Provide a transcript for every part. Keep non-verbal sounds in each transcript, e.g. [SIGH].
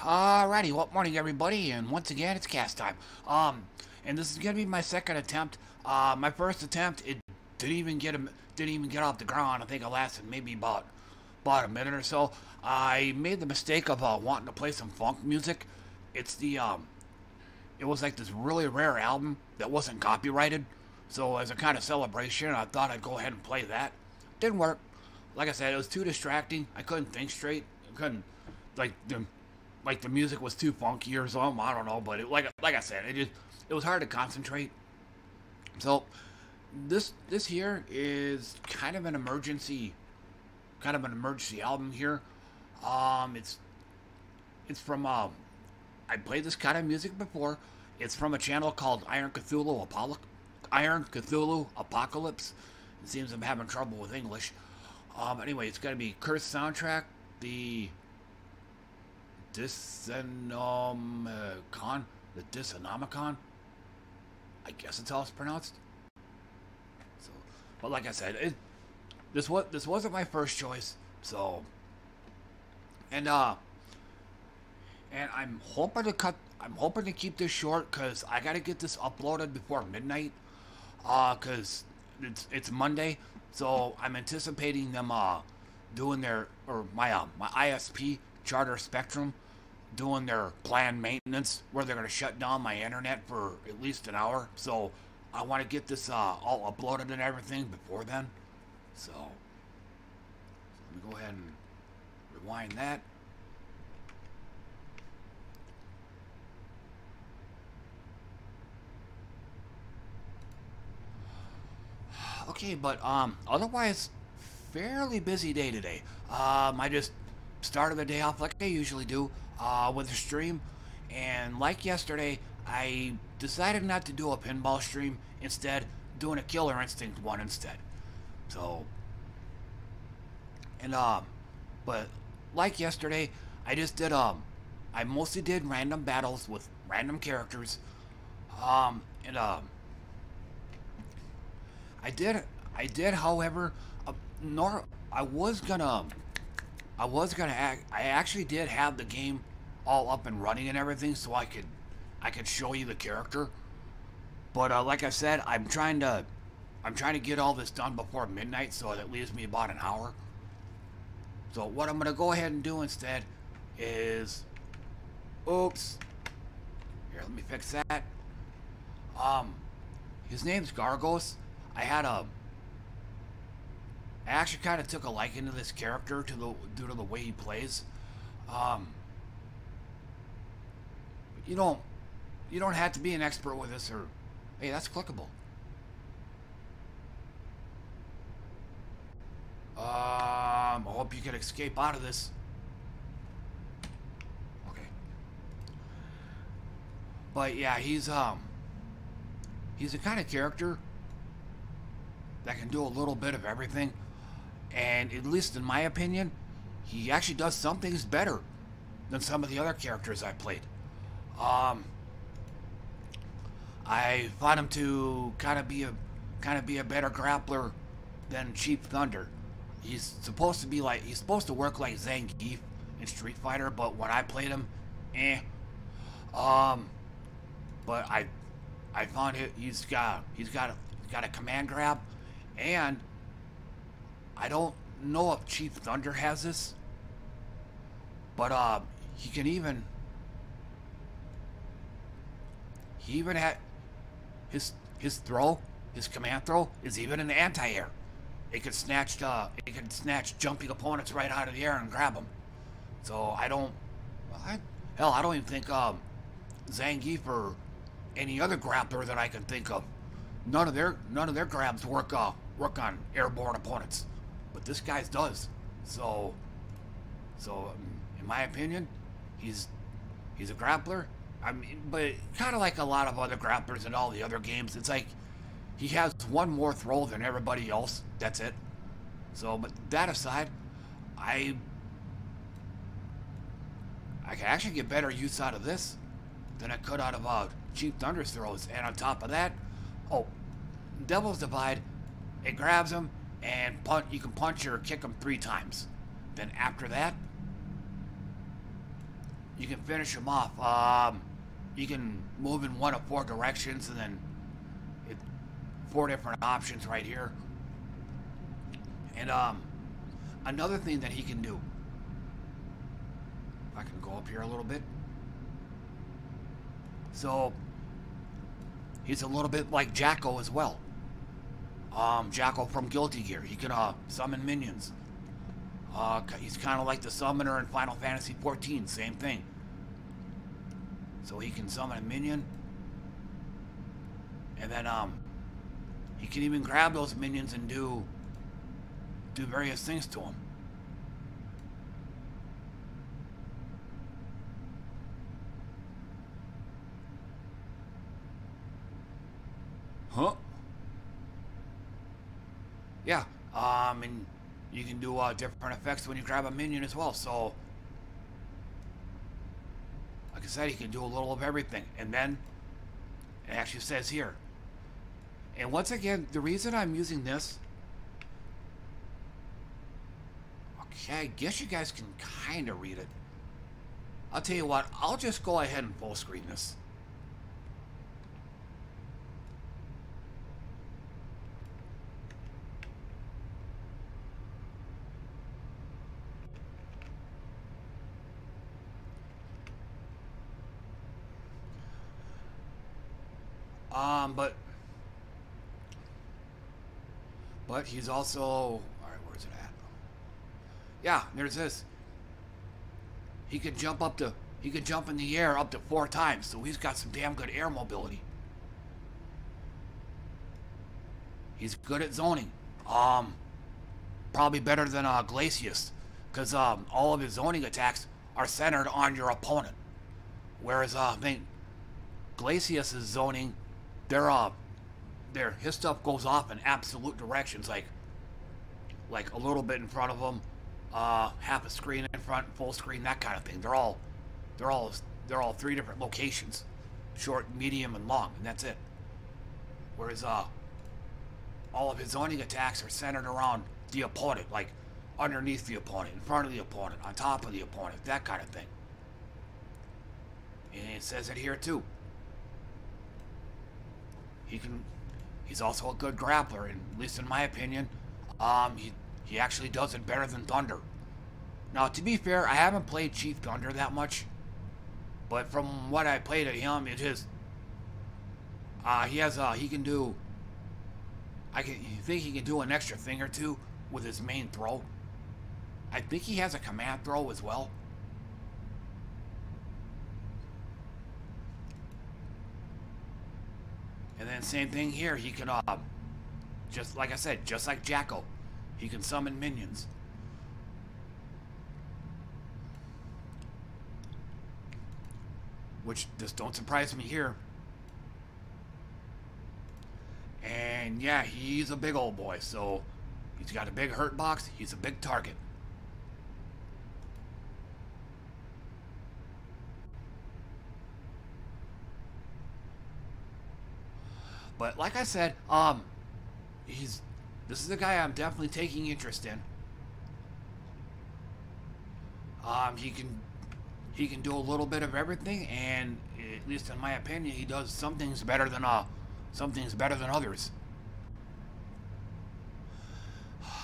Alrighty, well, morning everybody, and once again, it's cast time. Um, and this is gonna be my second attempt. Uh, my first attempt, it didn't even get a, didn't even get off the ground. I think it lasted maybe about, about a minute or so. I made the mistake of uh, wanting to play some funk music. It's the, um, it was like this really rare album that wasn't copyrighted. So as a kind of celebration, I thought I'd go ahead and play that. Didn't work. Like I said, it was too distracting. I couldn't think straight. I couldn't, like, the like the music was too funky or something. I don't know, but it, like like I said, it just it was hard to concentrate. So this this here is kind of an emergency, kind of an emergency album here. Um, it's it's from um, I played this kind of music before. It's from a channel called Iron Cthulhu Apollo, Iron Cthulhu Apocalypse. It seems I'm having trouble with English. Um, anyway, it's gonna be Curse soundtrack. The Disanomicon, the Disanomicon. I guess it's how it's pronounced. So, but like I said, it this was this wasn't my first choice. So, and uh, and I'm hoping to cut. I'm hoping to keep this short because I gotta get this uploaded before midnight. Uh, cause it's it's Monday, so I'm anticipating them uh doing their or my uh, my ISP Charter Spectrum doing their planned maintenance where they're going to shut down my internet for at least an hour. So I want to get this uh, all uploaded and everything before then. So, let me go ahead and rewind that. [SIGHS] Okay, but um, otherwise, fairly busy day today. Um, I just started the day off like I usually do uh, with a stream. And like yesterday, I decided not to do a pinball stream. Instead, doing a Killer Instinct one instead. So, and um, but like yesterday, I just did um, I mostly did random battles with random characters. Um, and um, I did, I did, however, uh, nor I was gonna, I was gonna act, I actually did have the game all up and running and everything so I could I could show you the character. But uh, like I said, I'm trying to I'm trying to get all this done before midnight, so that leaves me about an hour. So what I'm gonna go ahead and do instead is oops. Here, let me fix that. Um his name's Gargos. I had a I actually kind of took a liking to this character to the due to the way he plays. Um, you don't you don't have to be an expert with this or hey that's clickable. Um I hope you can escape out of this. Okay. But yeah he's um he's the kind of character that can do a little bit of everything. And at least in my opinion he actually does some things better than some of the other characters I played um, I find him to kind of be a kind of be a better grappler than Chief Thunder. He's supposed to be like he's supposed to work like Zangief in Street Fighter, but when I played him, eh. Um, but I I found it he's got he's got a, he's got a command grab, and I don't know if Chief Thunder has this, but uh, he can even He even had his his throw, his command throw is even an anti-air. It could snatch uh, it could snatch jumping opponents right out of the air and grab them. So I don't, I, hell, I don't even think um, Zangief or any other grappler that I can think of. None of their none of their grabs work uh, work on airborne opponents, but this guy's does. So, so in my opinion, he's he's a grappler I mean, but kind of like a lot of other grapplers in all the other games, it's like he has one more throw than everybody else. That's it. So, but that aside, I I can actually get better use out of this than I could out of uh, Chief Thunder's throws. And on top of that, oh, Devil's Divide, it grabs him and punch, you can punch or kick him three times. Then after that, you can finish them off. Um, you can move in one of four directions and then it, four different options right here. And um, another thing that he can do, if I can go up here a little bit. So he's a little bit like Jack-O as well. Um, Jack-O from Guilty Gear. He can uh, summon minions. Uh, he's kind of like the summoner in Final Fantasy XIV. Same thing. So he can summon a minion. And then um, he can even grab those minions and do do various things to them. Huh? Yeah. Um, and you can do uh, different effects when you grab a minion as well. So, like I said, you can do a little of everything. And then, it actually says here. And once again, the reason I'm using this, okay, I guess you guys can kind of read it. I'll tell you what, I'll just go ahead and full screen this. Um, but but he's also all right. Where's it at? Yeah, there's this. He can jump up to he can jump in the air up to four times, so he's got some damn good air mobility. He's good at zoning. Um, probably better than uh, Glacius, because um, all of his zoning attacks are centered on your opponent. Whereas uh, I mean, Glacius's zoning their uh their his stuff goes off in absolute directions like like a little bit in front of them uh half a screen in front full screen that kind of thing. They're all they're all they're all three different locations short medium and long and that's it. Whereas uh all of his zoning attacks are centered around the opponent like underneath the opponent in front of the opponent on top of the opponent that kind of thing. And it says it here too he can. He's also a good grappler, and at least in my opinion, um, he he actually does it better than Thunder. Now, to be fair, I haven't played Chief Thunder that much, but from what I played at him, it is. Uh, he has uh, he can do. I can you think he can do an extra thing or two with his main throw. I think he has a command throw as well. And then same thing here. He can, uh, just like I said, just like Jack-O, he can summon minions. Which just don't surprise me here. And yeah, he's a big old boy, so he's got a big hurt box. He's a big target. But like I said, um, he's this is a guy I'm definitely taking interest in. Um, he can he can do a little bit of everything, and at least in my opinion, he does some things better than uh some things better than others.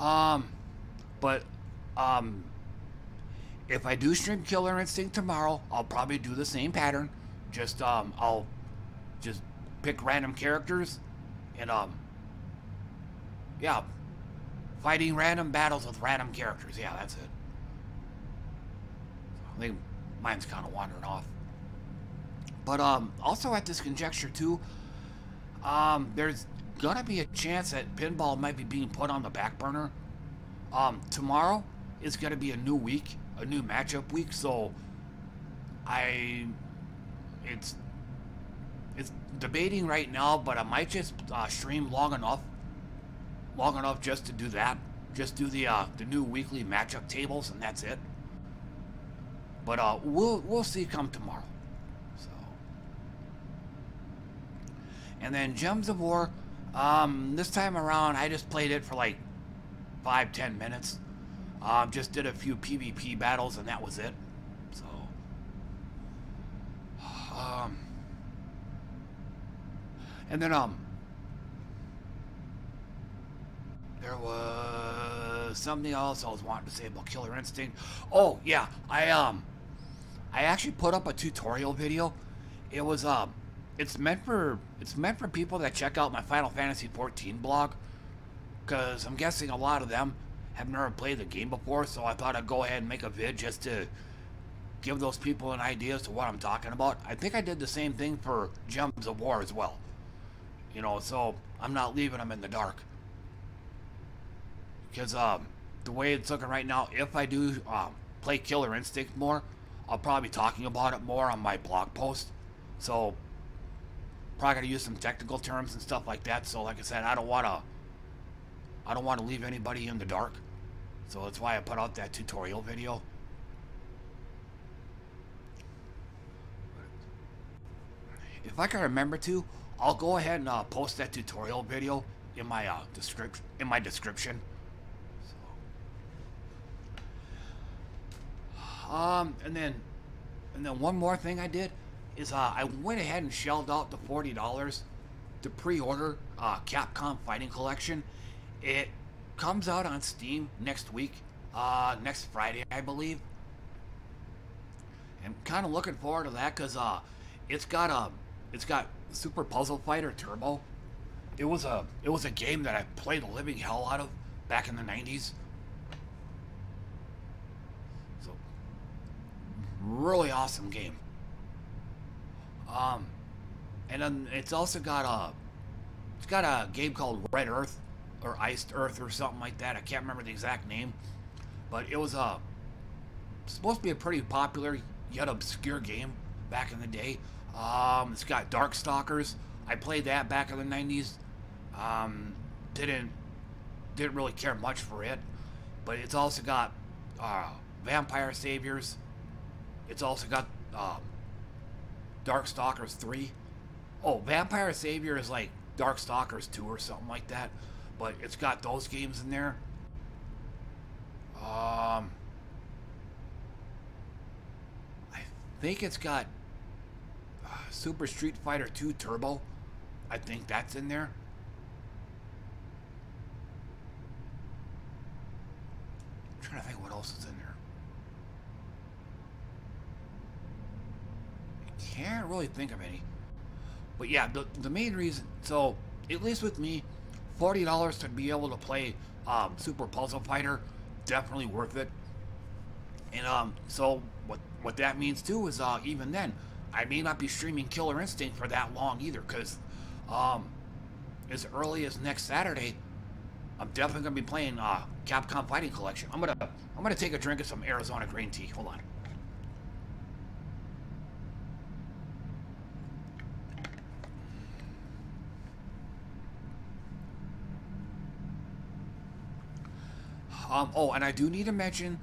Um, but um, if I do stream Killer Instinct tomorrow, I'll probably do the same pattern. Just um, I'll just pick random characters and um yeah fighting random battles with random characters. Yeah that's it. I think mine's kind of wandering off. But um also at this conjecture too um there's gonna be a chance that pinball might be being put on the back burner. Um tomorrow is gonna be a new week a new matchup week so I it's it's debating right now, but I might just uh, stream long enough, long enough just to do that. Just do the uh, the new weekly matchup tables, and that's it. But uh, we'll we'll see come tomorrow. So, and then Gems of War. Um, this time around, I just played it for like five ten minutes. Um, just did a few PvP battles, and that was it. So, Um, and then um, there was something else I was wanting to say about Killer Instinct. Oh yeah, I um, I actually put up a tutorial video. It was um, it's meant for it's meant for people that check out my Final Fantasy 14 blog, because I'm guessing a lot of them have never played the game before. So I thought I'd go ahead and make a vid just to give those people an idea as to what I'm talking about. I think I did the same thing for Gems of War as well. You know, so I'm not leaving them in the dark. Because um, the way it's looking right now, if I do um, play Killer Instinct more, I'll probably be talking about it more on my blog post. So probably gonna use some technical terms and stuff like that. So like I said, I don't wanna I don't want to leave anybody in the dark. So that's why I put out that tutorial video. If I can remember to, I'll go ahead and uh, post that tutorial video in my uh, description. In my description. So. Um, and then, and then one more thing I did is uh, I went ahead and shelled out the forty dollars to pre-order uh, Capcom Fighting Collection. It comes out on Steam next week, uh, next Friday, I believe. I'm kind of looking forward to that because uh, it's got a, um, it's got Super Puzzle Fighter Turbo. It was a, it was a game that I played the living hell out of back in the '90s. So, really awesome game. Um, and then it's also got a, it's got a game called Red Earth or Iced Earth or something like that. I can't remember the exact name, but it was a supposed to be a pretty popular yet obscure game back in the day. Um, it's got Darkstalkers. I played that back in the 90s. Um, didn't didn't really care much for it, but it's also got uh, Vampire Saviors. It's also got uh, Darkstalkers 3. Oh, Vampire Savior is like Darkstalkers 2 or something like that but it's got those games in there. Um, I think it's got Super Street Fighter 2 Turbo. I think that's in there. I'm trying to think what else is in there. I can't really think of any. But yeah, the, the main reason, so at least with me, $40 to be able to play um, Super Puzzle Fighter, definitely worth it. And um, so what what that means too is uh, even then, I may not be streaming Killer Instinct for that long either, because um, as early as next Saturday, I'm definitely gonna be playing uh, Capcom Fighting Collection. I'm gonna I'm gonna take a drink of some Arizona green tea. Hold on. Um, oh, and I do need to mention,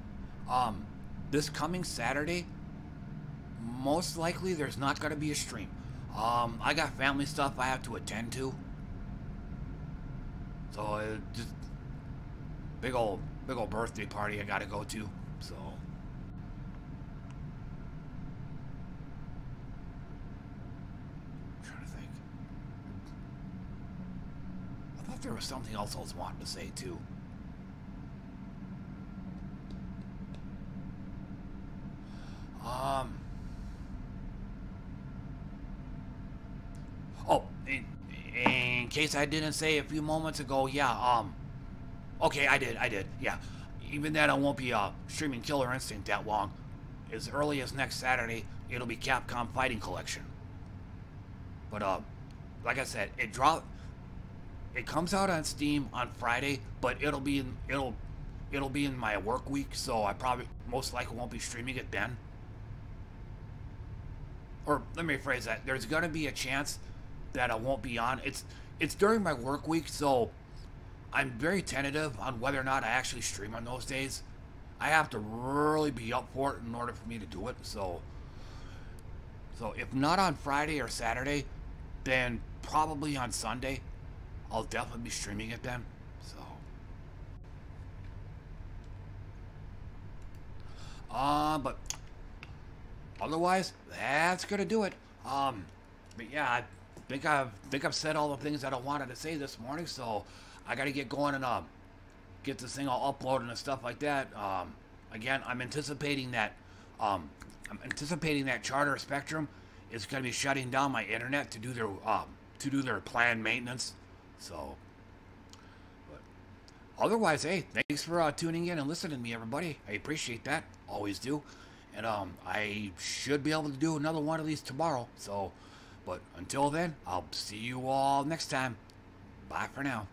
um, this coming Saturday, most likely there's not going to be a stream. Um, I got family stuff I have to attend to. So, it just, big old, big old birthday party I got to go to, so. I'm trying to think. I thought there was something else I was wanting to say, too. Um. Oh, in, in case I didn't say a few moments ago, yeah, um. Okay, I did, I did, yeah. Even then, I won't be uh, streaming Killer Instinct that long. As early as next Saturday, it'll be Capcom Fighting Collection. But, uh, like I said, it drop. It comes out on Steam on Friday, but it'll be in it'll it'll be in my work week, so I probably most likely won't be streaming it then or let me rephrase that. There's gonna be a chance that I won't be on. It's it's during my work week, so I'm very tentative on whether or not I actually stream on those days. I have to really be up for it in order for me to do it. So, so if not on Friday or Saturday, then probably on Sunday. I'll definitely be streaming it then. So, uh, but otherwise, that's gonna do it. Um, but yeah, I think I've think I've said all the things that I wanted to say this morning, so I gotta get going and um, get this thing all uploaded and stuff like that. Um, again, I'm anticipating that um, I'm anticipating that Charter Spectrum is gonna be shutting down my internet to do their um, to do their planned maintenance. So, but otherwise, hey, thanks for uh, tuning in and listening to me, everybody. I appreciate that. Always do. And um, I should be able to do another one of these tomorrow. So, but until then, I'll see you all next time. Bye for now.